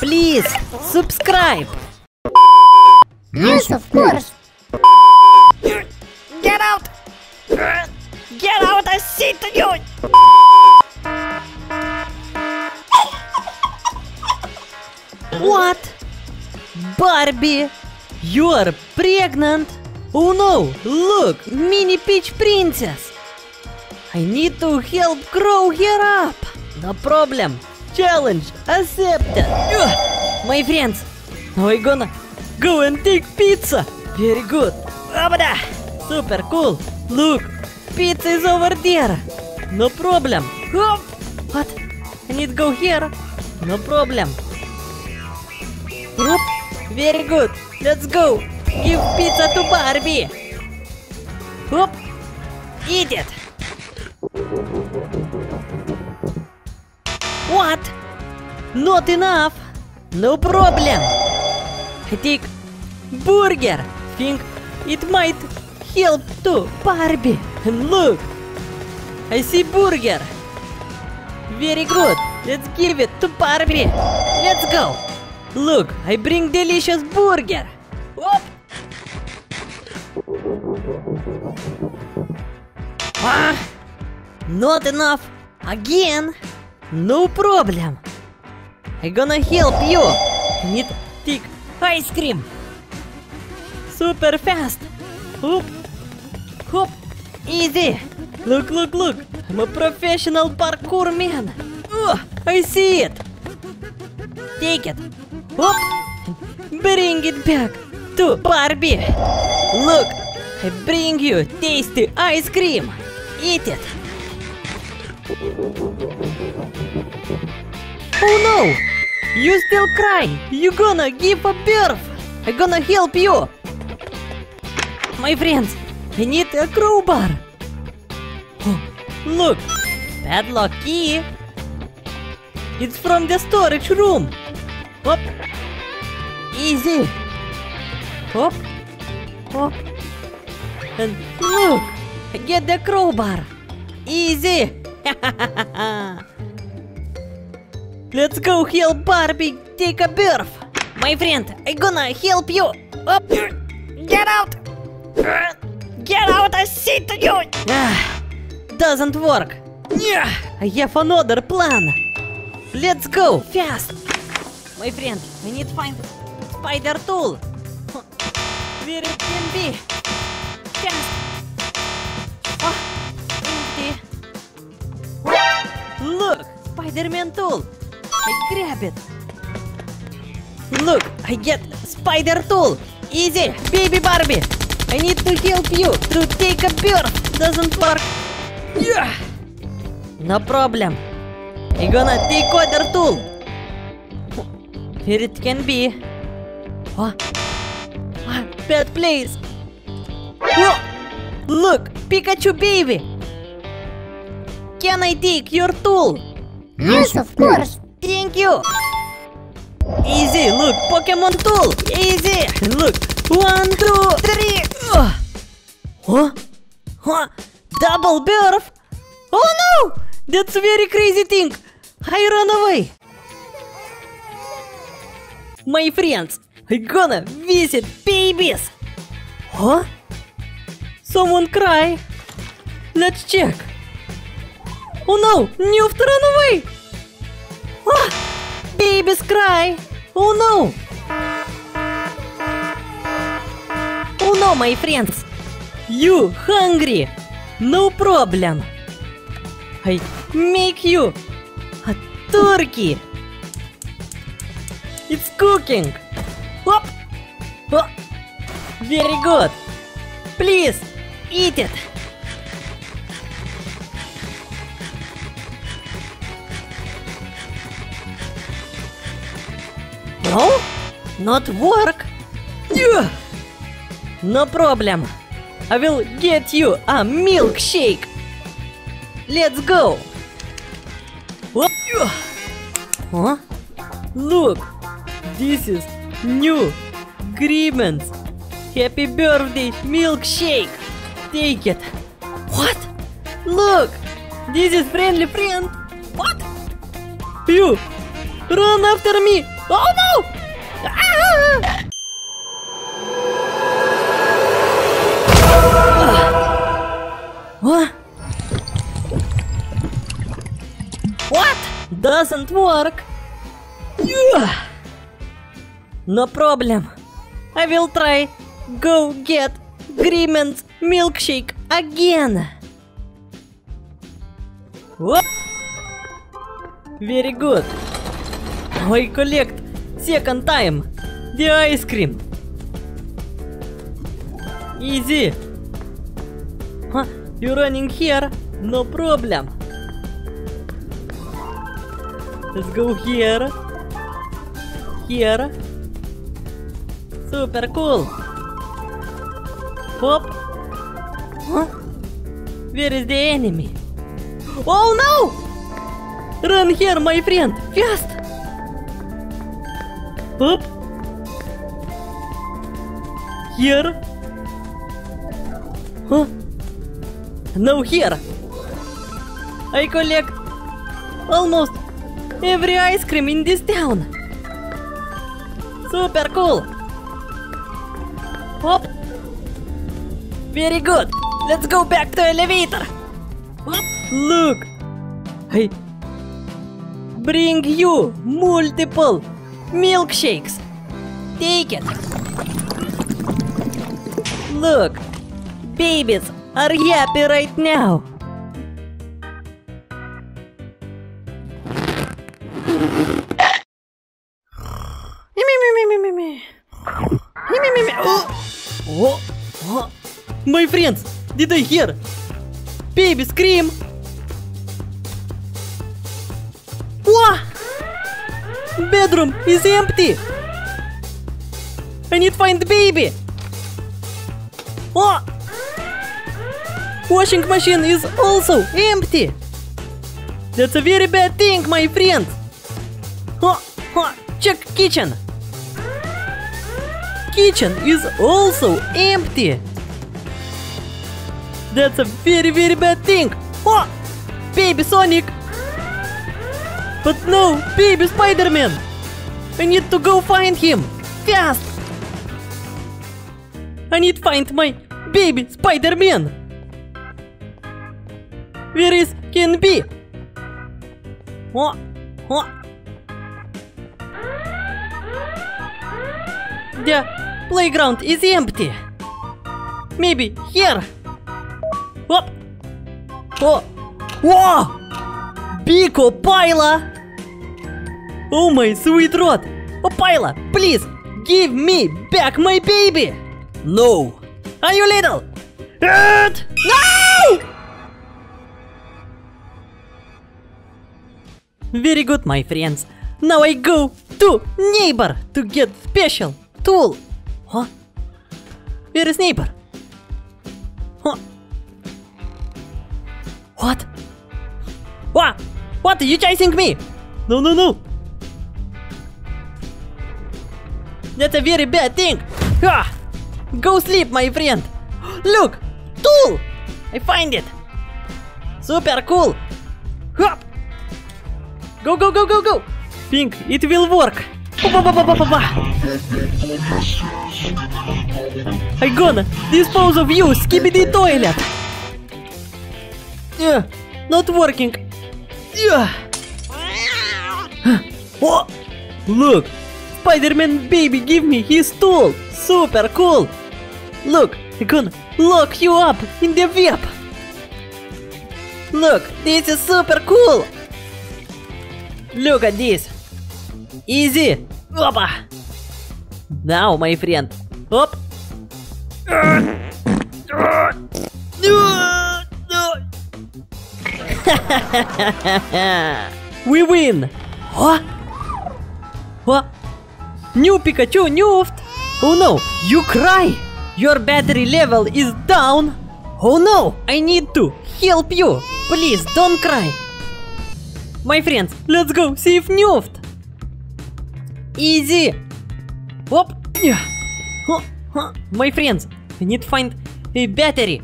Please, subscribe. Yes, of course. Get out! Get out, I say to you! What? Barbie, you're pregnant? Oh no, look, mini Peach Princess! I need to help grow her up. No problem. Challenge accepted. My friends, now we gonna go and take pizza. Very good. Abada! Super cool. Look, pizza is over there. No problem. Hop. What? I need go here. No problem. Hop. Very good. Let's go. Give pizza to Barbie. Hop. Eat it. What? Not enough. No problem. I take burger. Think it might help to Barbie. And look, I see burger. Very good. Let's give it to Barbie. Let's go. Look, I bring delicious burger. Whoop. Ah, not enough. Again. No problem. I gonna help you. Need take ice cream. Super fast. Hoop. Hoop. Easy. Look, look, look. I'm a professional parkour man. Oh, I see it. Take it. Hoop. Bring it back to Barbie. Look, I bring you tasty ice cream. Eat it. Oh no! You still cry! You gonna give a birth! I gonna help you! My friends, I need a crowbar! Oh, look! Padlock key! Eh? It's from the storage room! Hop! Easy! Hop! Hop! And look! I get the crowbar! Easy! Let's go help Barbie take a birth! My friend, I gonna help you! Up! Get out! Get out, I say to you! Ah, doesn't work! Yeah, I have another plan! Let's go, fast! My friend, I need find spider tool! Where it can be! Fast! Ah, empty! Look, Spider-Man tool! I grab it! Look, I get spider tool! Easy, baby Barbie! I need to help you to take a birth! Doesn't work! Yeah! No problem! I gonna take other tool! Here it can be! Oh, oh bad place! Whoa! Look, Pikachu baby! Can I take your tool? Yes, of course. Thank you! Easy, look, Pokemon tool! Easy! Look, one, two, three! Ugh. Huh? Huh? Double birth? Oh no! That's very crazy thing! I run away! My friends, I'm gonna visit babies! Huh? Someone cry! Let's check! Oh no! Newt, run away! Ah! Babies cry! Oh no! Oh no, my friends! You hungry? No problem! I make you a turkey! It's cooking! Hop! Oh. Very good! Please, eat it! Not work? Yeah. No problem. I will get you a milkshake. Let's go. Huh? Look, this is new agreements. Happy birthday milkshake. Take it. What? Look, this is friendly friend. What? You Run after me! Oh no! Doesn't work. Yeah. No problem. I will try go get Grimm's milkshake again. What? Very good. I collect second time the ice cream. Easy. Huh? You running here? No problem. Let's go here. Here. Super cool. Pop. Huh? Where is the enemy? Oh no! Run here, my friend! Fast! Hop. Here. Huh? No here. I collect almost every ice cream in this town. Super cool. Hop. Very good. Let's go back to elevator. Hop. Look. Hey. bring you multiple milkshakes. Take it. Look. Babies are happy right now. Oh, oh. My friends, did I hear? Baby scream! What? Bedroom is empty! I need find baby! Oh! Washing machine is also empty! That's a very bad thing, my friend! Oh, oh, check kitchen! Kitchen is also empty! That's a very very bad thing! Oh! Baby Sonic! But no! Baby Spider-Man! I need to go find him! Fast! I need to find my baby Spider-Man! Where is can be? Oh, oh. The playground is empty. Maybe here. Whoop. Oh. Whoa! Biko Pila! Oh my sweet rod! Oh please give me back my baby! No! Are you little? No! Very good, my friends. Now I go to neighbor to get special tool. Huh? Where is neighbor? Huh? What? What? What? Are you chasing me? No, no, no. That's a very bad thing. Ah! Go sleep, my friend. Look, tool. I find it. Super cool. Hop. Go, go, go, go, go! Think it will work! Ba-ba-ba-ba-ba-ba. I gonna dispose of you, skibidi toilet! Yeah, not working. Yeah. Oh, look! Spider-Man baby give me his tool! Super cool! Look, I gonna lock you up in the web! Look, this is super cool! Look at this! Easy! Опа! Now, my friend! Up! we win! What? What? New Pikachu newed! Oh no! You cry! Your battery level is down! Oh no! I need to help you! Please don't cry! My friends, let's go if Newt. Easy. Оп. My friends, need find a battery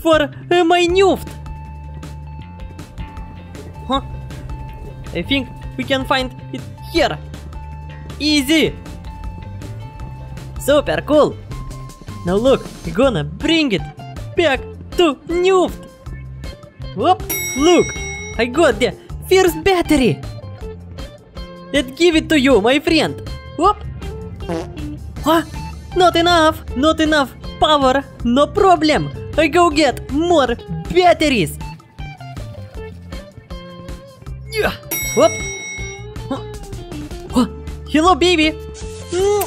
for uh, my Newt. Huh? I think we can find it here. Easy. Super cool. Now look, gonna bring it back to Newft. Whoop, look, I got the first battery. Let's give it to you, my friend. Whoop. Huh? Not enough, not enough power, no problem. I go get more batteries. Yeah. Whoop. Huh. Huh. Hello, baby. Mm.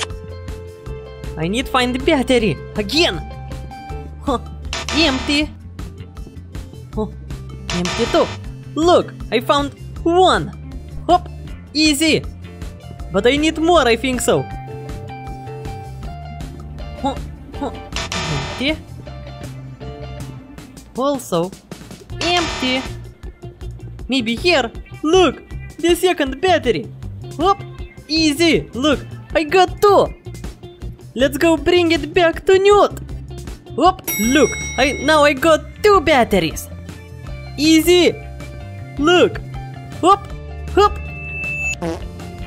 I need find battery again. Huh. Empty. Huh. Empty too. Look, I found one. Easy. But I need more, I think so. Empty. Also empty. Maybe here. Look, the second battery. Hop. Easy. Look, I got two. Let's go bring it back to Newt. Hop. Look, I now I got two batteries. Easy. Look. Hop. Hop.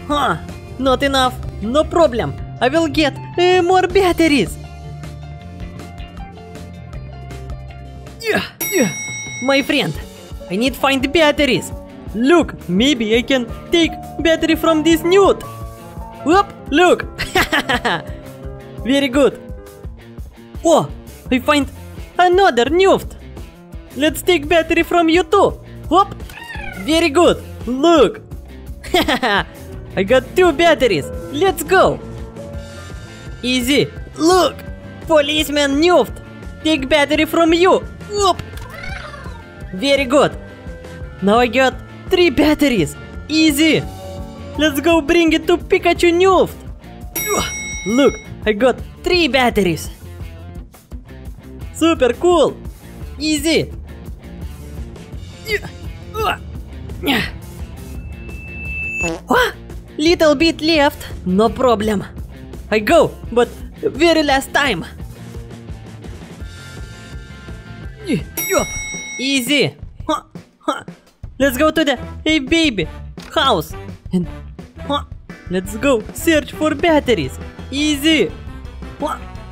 Huh. Not enough. No problem. I will get uh, more batteries. Yeah, yeah. My friend, I need find batteries. Look, maybe I can take battery from this newt. Whoop, look. Very good. Oh, I find another newt. Let's take battery from you too. Whoop. Very good. Look. I got two batteries. Let's go. Easy. Look. Policeman Newt. Take battery from you. Very good. Now I got three batteries. Easy. Let's go bring it to Pikachu Newt. Look, I got three batteries. Super cool. Easy. What? Little bit left, no problem. I go, but very last time. Easy. Let's go to the hey baby house and let's go search for batteries. Easy.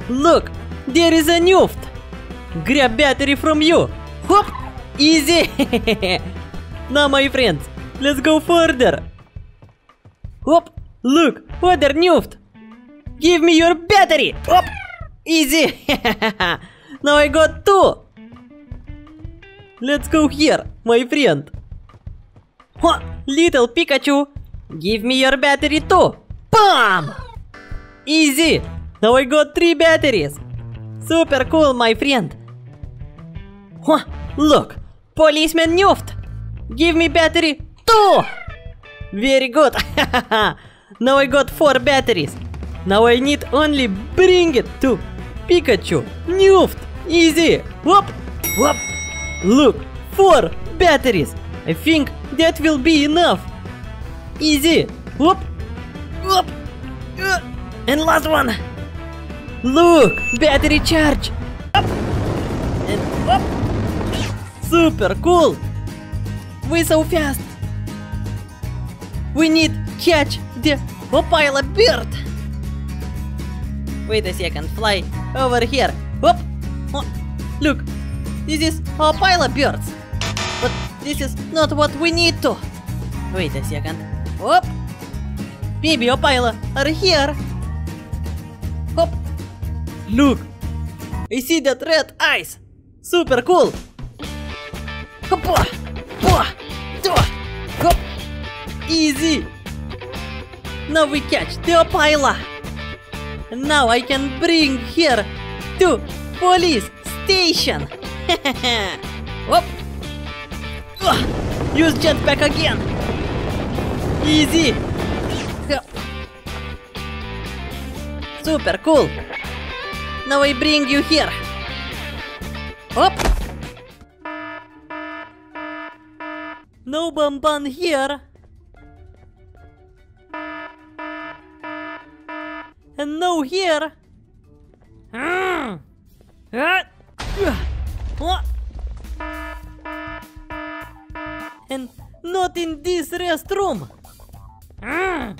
Look, there is a Newft. Grab battery from you. Hop. Easy. now, my friends, let's go further. Hop. Look, other Newft. Give me your battery. Hop. Easy. now I got two. Let's go here, my friend. Huh, little Pikachu, give me your battery too. Bam! Easy. Now I got three batteries. Super cool, my friend. Huh, look, policeman Newft. Give me battery too. Very good. now I got four batteries. Now I need only bring it to Pikachu. Newft. Easy. Whoop. Whoop. Look, four batteries. I think that will be enough. Easy. Whoop. Whoop. Uh, And last one. Look, battery charge. Up. And up. Super cool. We so fast. We need catch the Popila bird. Wait a second, fly over here. Whoop. Oh, look, this is Popila birds. But this is not what we need to. Wait a second. Whoop. Maybe Opila are here. Hop. Look. I see that red eyes. Super cool. Hoppa. Hoppa. Easy. Now we catch the. And now I can bring her to police station. Whoop. Ugh. Use jetpack again. Easy. Super cool. Now I bring you here. Hop. No Banban here. No here. Mm. Ah. And not in this restroom. Mm.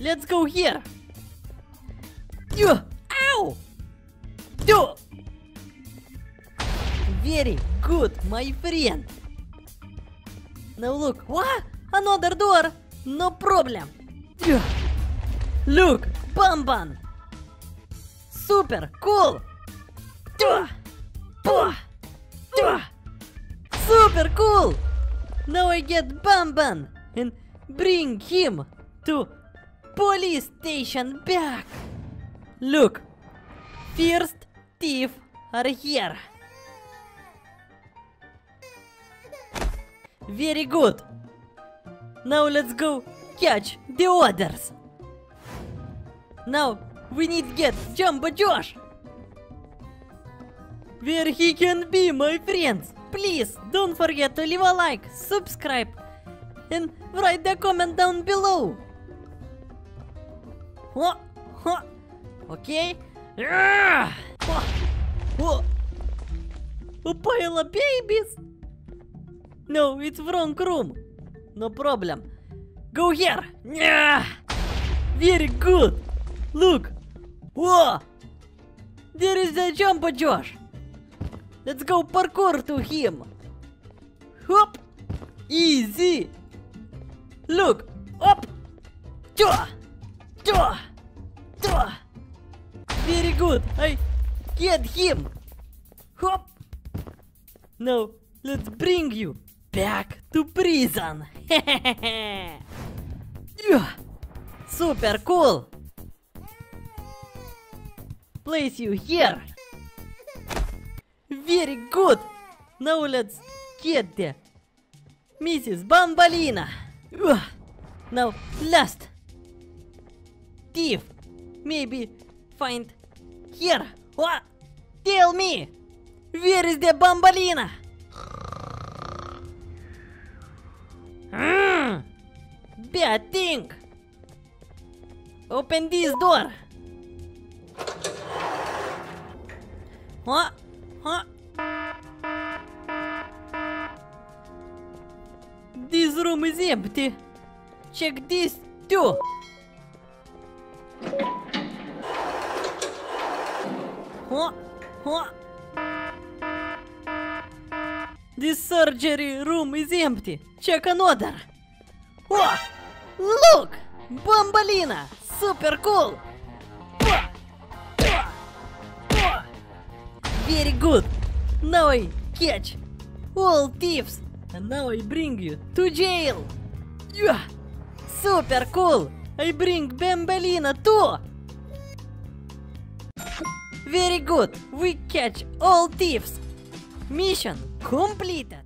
Let's go here. Ow! Very good, my friend. Now look, what? Another door. No problem. Yo. Look, Bamban. Super cool. Yo. Yo. Yo. Super cool. Now I get Bamban and bring him to police station back. Look, first thief are here. Very good. Now let's go catch the others. Now we need to get Jumbo Josh. Where he can be, my friends. Please don't forget to leave a like, subscribe, and write the comment down below. Huh? Huh? Okay? Ah! Huh? Huh? A pile of babies? No, it's wrong room. No problem. Go here. Yeah. Very good. Look. Whoa. There is the Jumbo Josh. Let's go parkour to him. Hop. Easy. Look. Up. Twa. Twa. Twa. Very good. I get him. Hop. Now, let's bring you back to prison. Super cool. Place you here. Very good. Now let's get the Mrs. Bambalina. Now last. Thief. Maybe find here. What? Tell me. Where is the Bambalina? Mm. Bad thing. Open this door. Huh? This room is empty. Check this too. Huh? Huh? This surgery room is empty. Check another. Oh, look! Banbalina! Super cool! Very good. Now I catch all thieves. And now I bring you to jail. Yeah. Super cool. I bring Banbalina too. Very good. We catch all thieves. Mission completed.